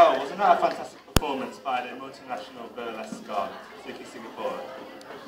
Wasn't was another fantastic performance by the multinational burlesque guard, Suki Singapore.